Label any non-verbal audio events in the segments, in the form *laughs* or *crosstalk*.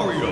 Wario.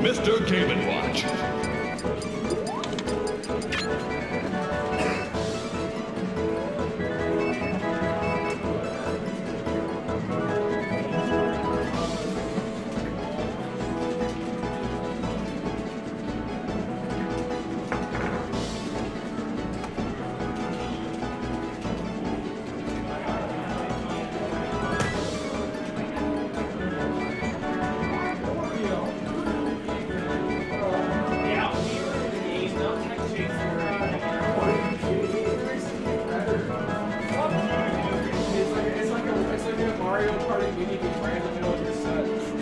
Mr. Game & Watch.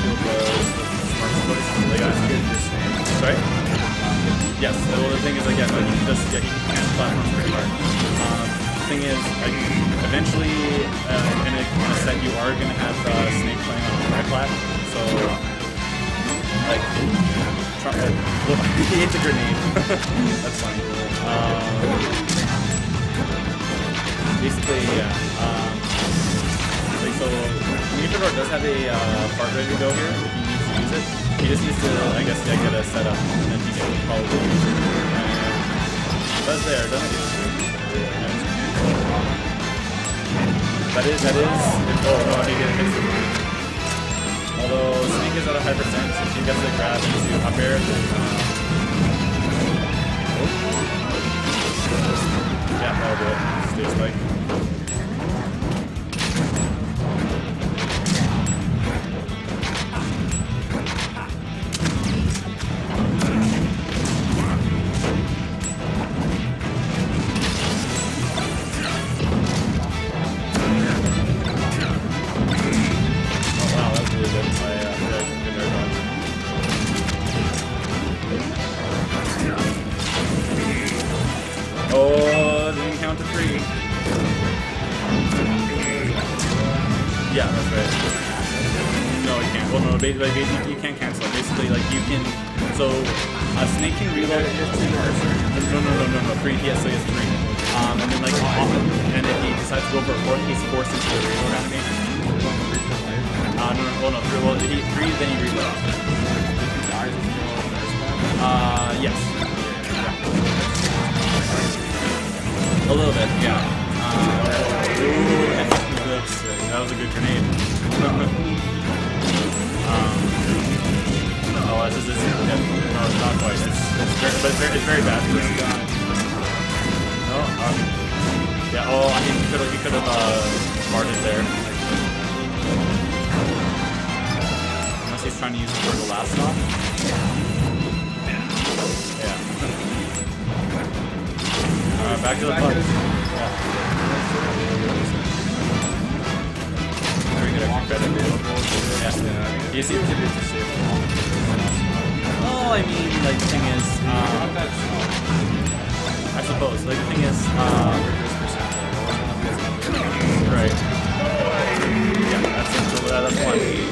the sorry. Yes. Well, the thing is, like, yeah, no, you can just yeah, you can platforms pretty hard. Um, the thing is, like, eventually, uh, in a, in you are gonna have uh, Snake playing on the triplat, so like try, uh, *laughs* well, he hits a grenade. *laughs* That's funny. Um, basically, like so, you does have a uh, part ready to go here if he needs to use it. He just needs to, I guess, yeah, get a setup, and then he can probably use it. And that's there, doesn't it? That is, that is. Oh no, he didn't fix it. Although Snake is at a high percent, if he gets the grab into up air. Uh, yeah, that'll do it. Stage spike. A little bit, yeah. Uh, ooh, and that was a good grenade. um, oh, this is, this yeah, no, it's not quite. It's, it's very, but it's very, it's very bad. No, um, yeah. Oh, I think he could have, he uh, smarted there. Unless he's trying to use it for the last stop. Alright, back to the credit. Yeah. You see, Oh, I mean, like, the thing is, um, I suppose, like, the thing is, uh, right. Yeah, that's, uh, that's one.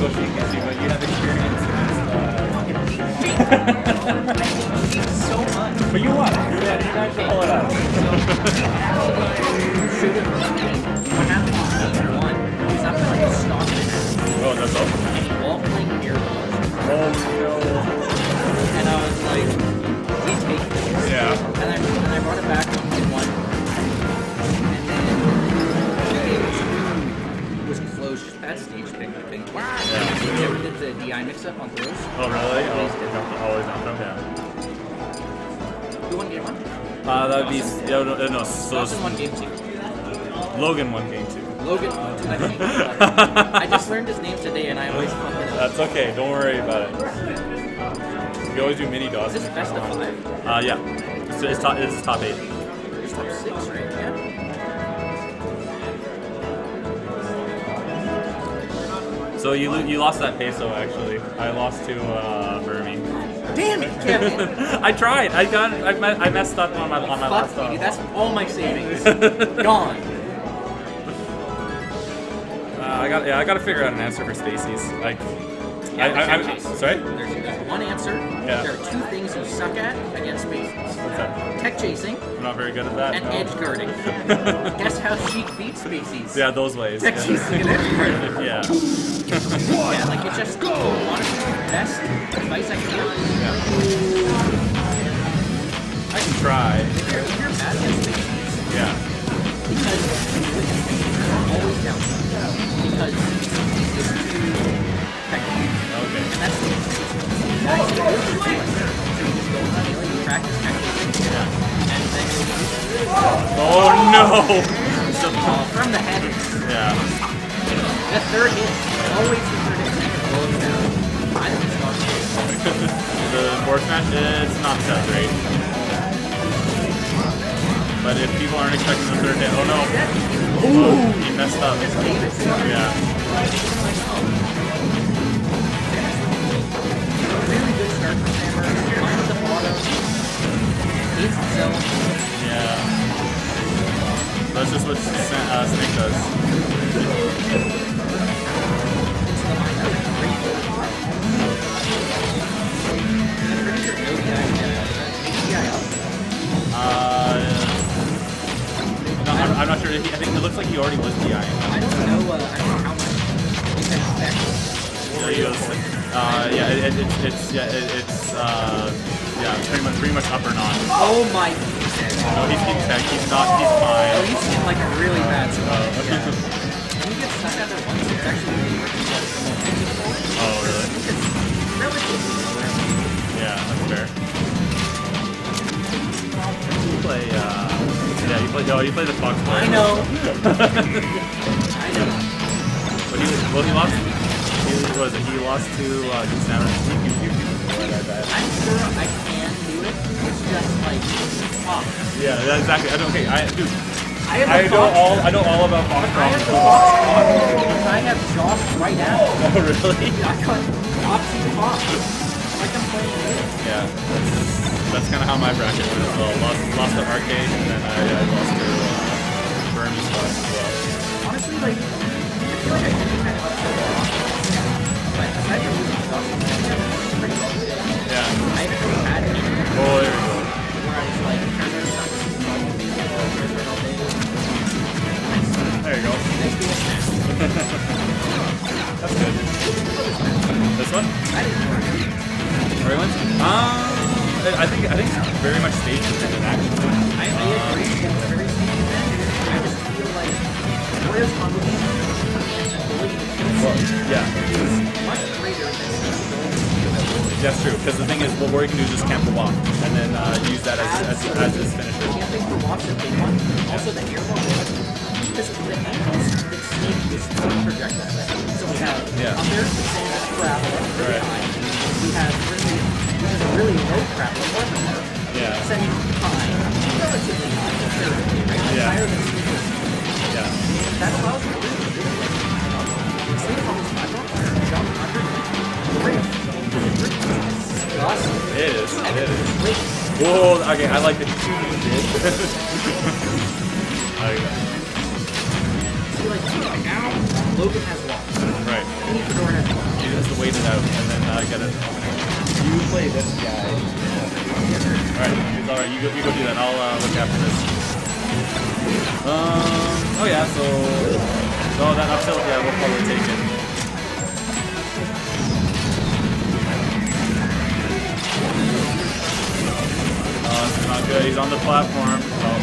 You trying to go shake and see, but you have experience against, so much. uh... But you won! Yeah, you guys should pull it out. What happened was game one was after like a Oh, that's all? and he wall playing air Oh, and I was like, we take this. Yeah. And I and I brought it back just stage pick, I think. Yeah. We never did the DI mix up on throws. Oh, really? Oh, Always did. okay. always on them, yeah. Who won game one? Uh, that would be... Yeah, no, no, so Dawson won game two. Logan won game two. Logan, I think. *laughs* I just learned his name today and I always fuck it up. That's okay, don't worry about it. We always do mini DOS. Is this best of five? Uh, yeah. It's, it's top. It's top eight. It's top six, right? Yeah. So you you lost that peso actually. I lost to uh, Burmy. Damn it, Kevin. *laughs* I tried. I got. I, me- I messed up on my on my last Fuck me, off. that's all my savings. *laughs* Gone. Uh, I got. Yeah, I got to figure out an answer for spacies. Like, Yeah, I, I, I, sorry. There's, there's one answer. Yeah. There are two things you suck at against spacies. What's that? Tech chasing I'm not very good at that. and no. edge guarding. *laughs* Guess how she beats spacies? Yeah, those ways. Tech yeah. chasing and edge guarding. yeah. Yeah, like it's just honestly the best advice I can give. Yeah. I can try. If you're, if you're bad against spacies, Yeah. because you're always down. Because it's too technical. Okay. And that's the that's the good for. So you just go nilly, you practice tech chasing, Yeah. and then you'll Oh no. So, uh, from the heavens. Yeah. The third hit. Smash, it's not that great. But if people aren't expecting the third hit, oh no. Oh, he messed up. Yeah. Really good start from Hammer. Finds the bottom. Hits himself. Yeah. That's just what uh, Snake does. Uh, no, I'm, I'm not sure. He, I think it looks like he already was DI. I don't know. Uh, I don't know how much it can affect. Yeah, he was, uh, yeah, it, it, it's, it's, yeah, it, it's, uh, yeah, pretty much, pretty much up or not. Oh my. No, he's keeping tech. He's not. He's Oh, fine. he's in like a really bad spot. Oh, okay. You get stuck out there once, it's actually really hard to get momentum forward. Oh, really? Fair. You play, uh, yeah, you play, oh, you play the Fox player. I know. *laughs* I know. But he, well, he lost, he, was it, he lost to, uh, to Sam you, you, you, I'm sure I can do it. It's just like fuck. Yeah, yeah, exactly. I don't, okay, I, dude, I I know all, I know all about Fox I have the Rock. box I have Josh right now. *laughs* Oh, really? I got Fox. Yeah, that's, that's kind of how my bracket went as well. Lost, lost to Arcade, and then I, I lost to, uh, Fox as well. Honestly, like I feel like I did kind of upset Fox. But aside from losing Fox, I think I was pretty well today. Yeah. I haven't really had any Oh, there we go. where I was like trying to stop talking to people all. There you go. Nice being a snack. That's good. This one? I didn't know. Where went? Um, I think I think it's very much stage dependent actually. I, I agree with very man. I just feel like Wario's combination and ability to kill Well, yeah, is much greater than that's true. Because the thing is, what Wario can do is just camp the waft and then uh, use that as, as, as his finisher. Camping for wafts a big one. Also the airball because the angles that Snake is throwing projectiles at. So we have Yeah. up there the same as really Right. We have really, which is a really low gravel, more than mark. Yeah. High, relatively high, comparatively, right? Like Yeah. Higher than Sneaker's. Yeah. That allows you to really do it. Sleep on this platform, jump underneath, great. Disgusting. It is. It is. Great. Whoa. Okay, I like the two you did. *laughs* I like that. See, like, like, ow, Logan has waft. Right. Mini Fedora has waft. You just wait it out and then uh, get it. You play this guy. Alright, alright. You go, you go do that. I'll uh, look after this. Um. Oh yeah. So. Oh, that up tilt. Yeah, we'll probably take it. Oh, it's not good. He's on the platform. Oh.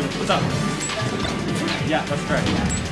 What's up? Yeah, that's correct.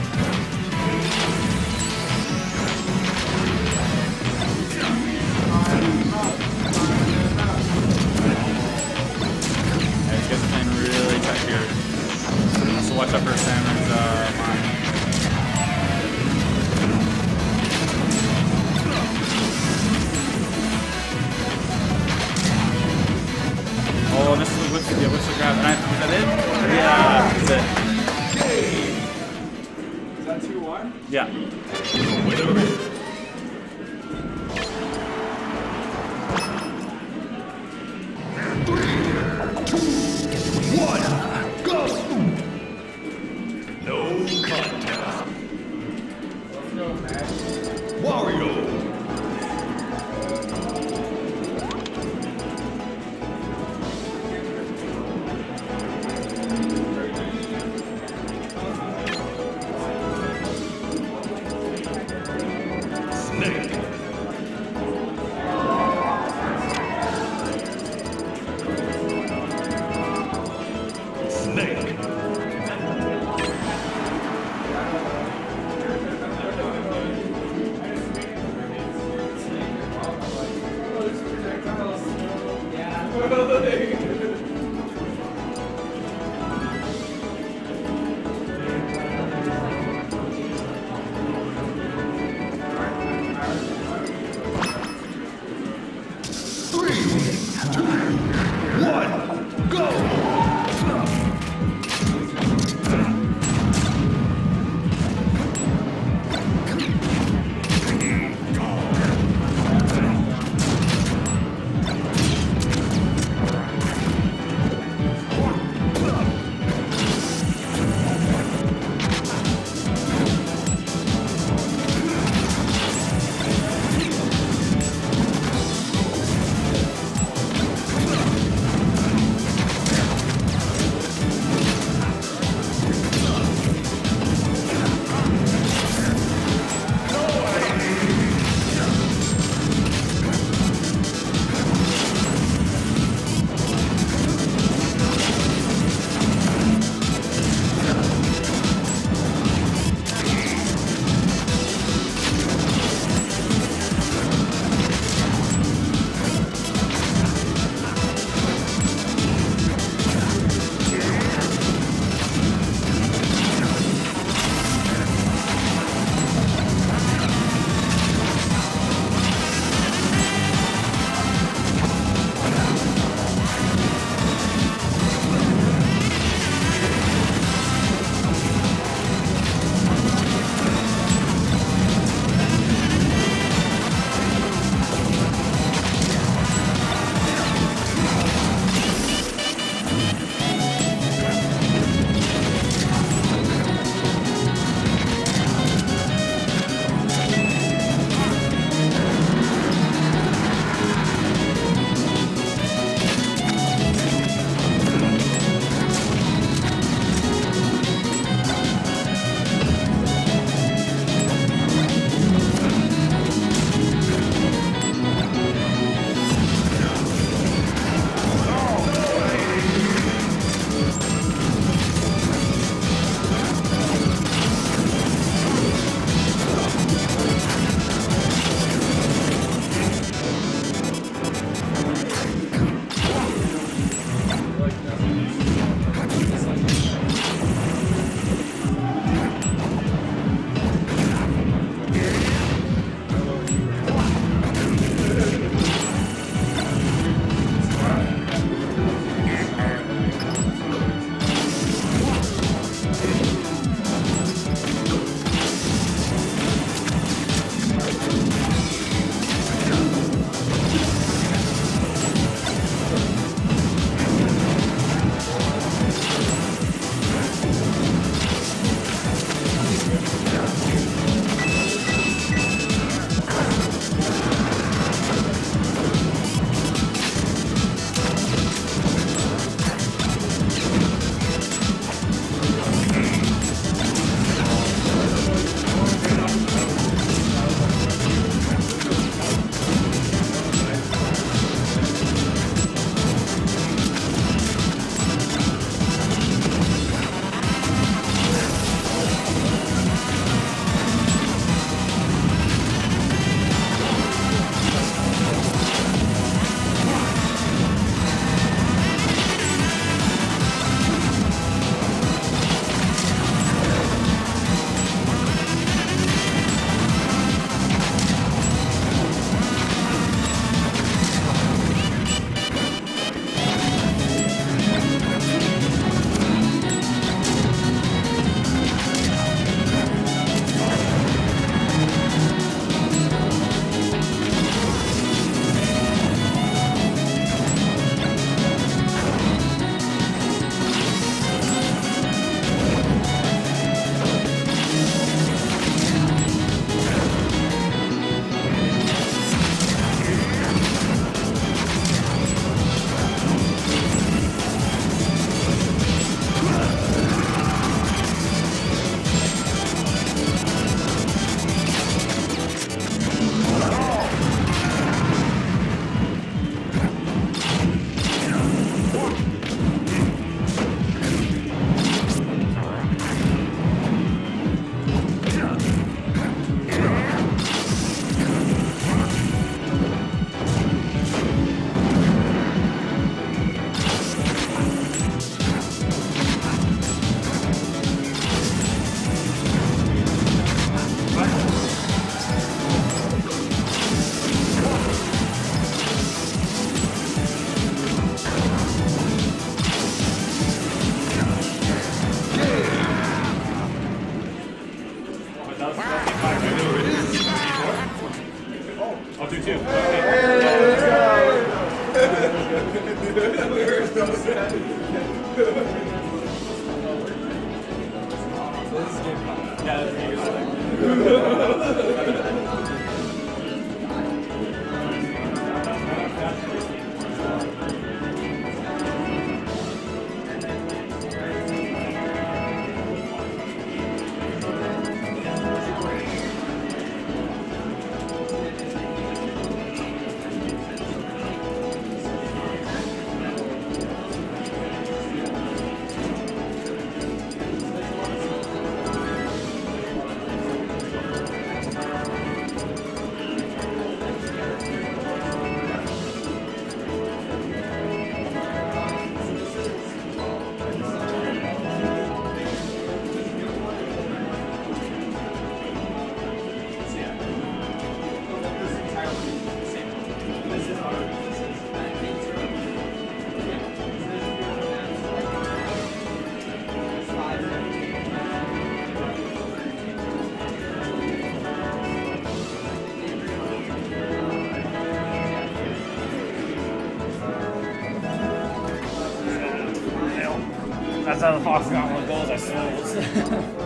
That's how the fox got one of I suppose. *laughs*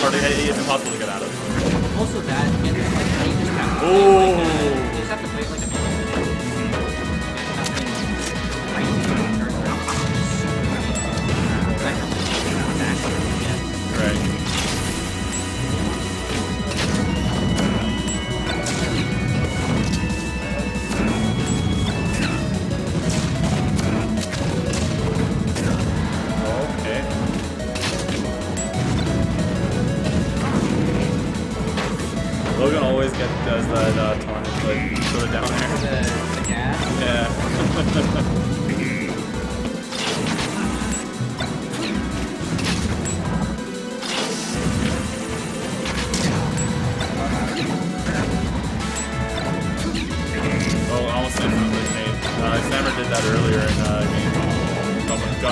hard, it's impossible to get out of. Also that, and like, just have to Ooh. Play, uh, like, a, just have to play like a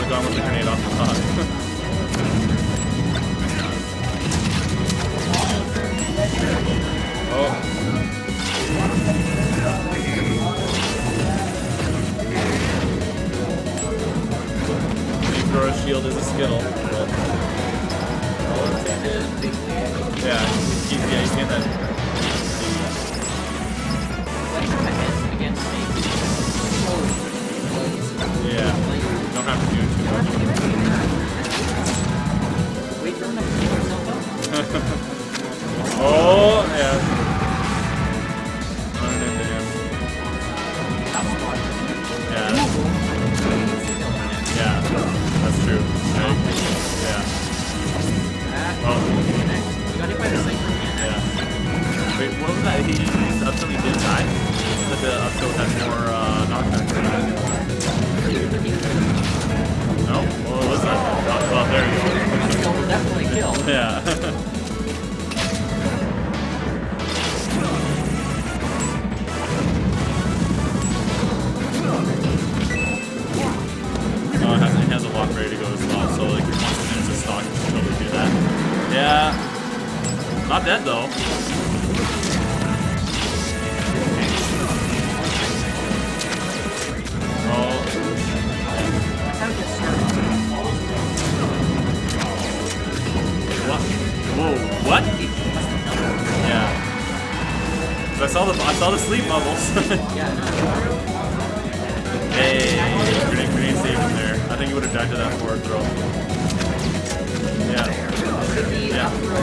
have gone with the grenade off the top. oh. Shield is a skill. Yeah, yeah, you can't. to upkill that more uh, knockback. Nope. Well, it was not. Well, there you go. Definitely kill. Yeah. *laughs*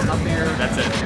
up there. That's it.